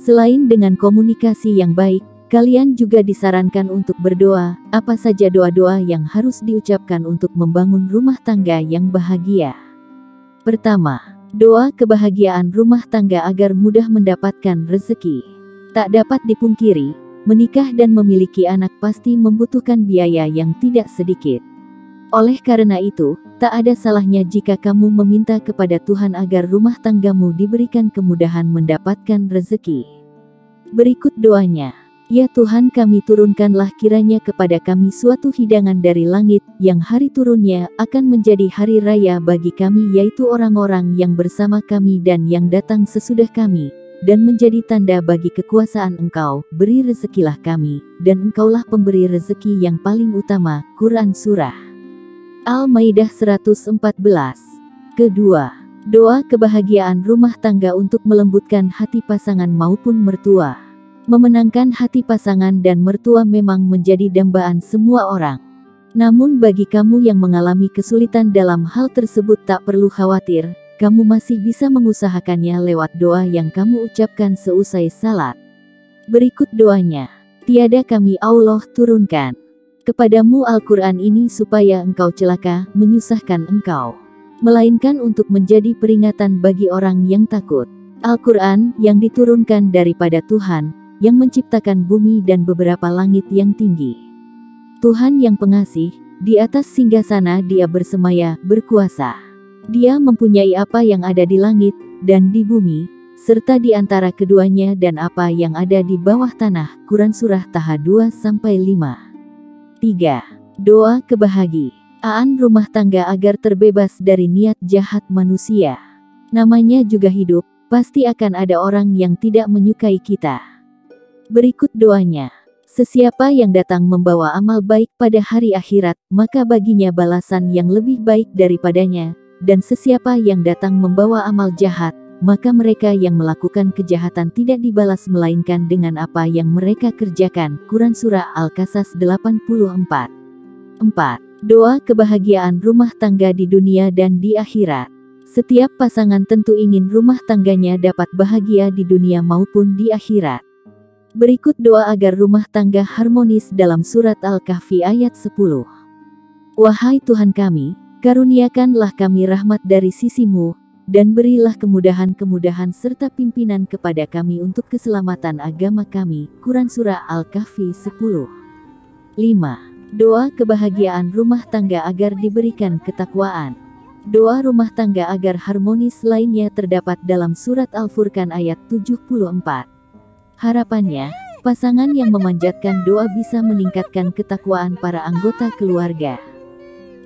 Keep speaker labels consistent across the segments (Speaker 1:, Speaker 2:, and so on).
Speaker 1: Selain dengan komunikasi yang baik, kalian juga disarankan untuk berdoa, apa saja doa-doa yang harus diucapkan untuk membangun rumah tangga yang bahagia. Pertama, doa kebahagiaan rumah tangga agar mudah mendapatkan rezeki. Tak dapat dipungkiri, menikah dan memiliki anak pasti membutuhkan biaya yang tidak sedikit. Oleh karena itu, tak ada salahnya jika kamu meminta kepada Tuhan agar rumah tanggamu diberikan kemudahan mendapatkan rezeki. Berikut doanya. Ya Tuhan kami turunkanlah kiranya kepada kami suatu hidangan dari langit, yang hari turunnya akan menjadi hari raya bagi kami yaitu orang-orang yang bersama kami dan yang datang sesudah kami, dan menjadi tanda bagi kekuasaan engkau, beri rezekilah kami, dan engkaulah pemberi rezeki yang paling utama, Quran Surah. Al-Maidah 114. Kedua, doa kebahagiaan rumah tangga untuk melembutkan hati pasangan maupun mertua. Memenangkan hati pasangan dan mertua memang menjadi dambaan semua orang. Namun bagi kamu yang mengalami kesulitan dalam hal tersebut tak perlu khawatir, kamu masih bisa mengusahakannya lewat doa yang kamu ucapkan seusai salat. Berikut doanya. Tiada kami Allah turunkan kepadamu Al-Quran ini supaya engkau celaka, menyusahkan engkau. Melainkan untuk menjadi peringatan bagi orang yang takut. Al-Quran yang diturunkan daripada Tuhan, yang menciptakan bumi dan beberapa langit yang tinggi. Tuhan yang pengasih, di atas singgasana dia bersemaya, berkuasa. Dia mempunyai apa yang ada di langit, dan di bumi, serta di antara keduanya dan apa yang ada di bawah tanah. Quran Surah Taha 2-5 3. Doa kebahagiaan rumah tangga agar terbebas dari niat jahat manusia. Namanya juga hidup, pasti akan ada orang yang tidak menyukai kita. Berikut doanya. Sesiapa yang datang membawa amal baik pada hari akhirat, maka baginya balasan yang lebih baik daripadanya. Dan sesiapa yang datang membawa amal jahat, maka mereka yang melakukan kejahatan tidak dibalas melainkan dengan apa yang mereka kerjakan. Quran Surah Al-Qasas 84 4. Doa kebahagiaan rumah tangga di dunia dan di akhirat. Setiap pasangan tentu ingin rumah tangganya dapat bahagia di dunia maupun di akhirat. Berikut doa agar rumah tangga harmonis dalam surat Al-Kahfi ayat 10. Wahai Tuhan kami, karuniakanlah kami rahmat dari sisimu, dan berilah kemudahan-kemudahan serta pimpinan kepada kami untuk keselamatan agama kami. Quran Surah Al-Kahfi 10. 5. Doa kebahagiaan rumah tangga agar diberikan ketakwaan. Doa rumah tangga agar harmonis lainnya terdapat dalam surat Al-Furqan ayat 74. Harapannya, pasangan yang memanjatkan doa bisa meningkatkan ketakwaan para anggota keluarga.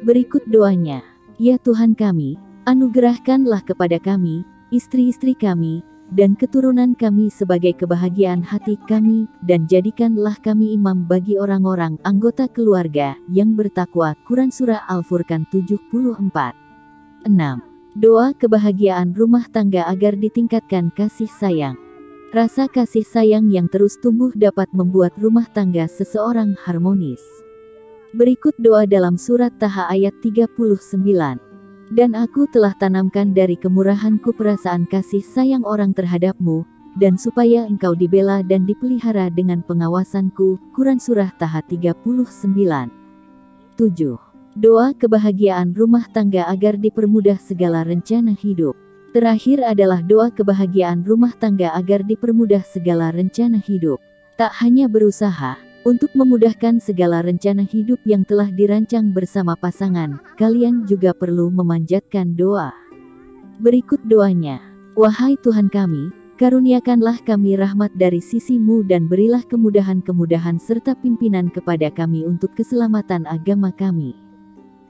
Speaker 1: Berikut doanya, Ya Tuhan kami, anugerahkanlah kepada kami, istri-istri kami, dan keturunan kami sebagai kebahagiaan hati kami, dan jadikanlah kami imam bagi orang-orang anggota keluarga yang bertakwa. Quran Surah Al-Furqan 74 6. Doa kebahagiaan rumah tangga agar ditingkatkan kasih sayang. Rasa kasih sayang yang terus tumbuh dapat membuat rumah tangga seseorang harmonis. Berikut doa dalam surat Taha ayat 39. Dan aku telah tanamkan dari kemurahanku perasaan kasih sayang orang terhadapmu, dan supaya engkau dibela dan dipelihara dengan pengawasanku. Quran Surah Taha 39. 7. Doa kebahagiaan rumah tangga agar dipermudah segala rencana hidup. Terakhir adalah doa kebahagiaan rumah tangga agar dipermudah segala rencana hidup. Tak hanya berusaha untuk memudahkan segala rencana hidup yang telah dirancang bersama pasangan, kalian juga perlu memanjatkan doa. Berikut doanya. Wahai Tuhan kami, karuniakanlah kami rahmat dari sisimu dan berilah kemudahan-kemudahan serta pimpinan kepada kami untuk keselamatan agama kami.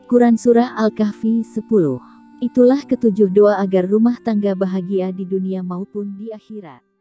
Speaker 1: Quran Surah Al-Kahfi 10 Itulah ketujuh doa agar rumah tangga bahagia di dunia maupun di akhirat.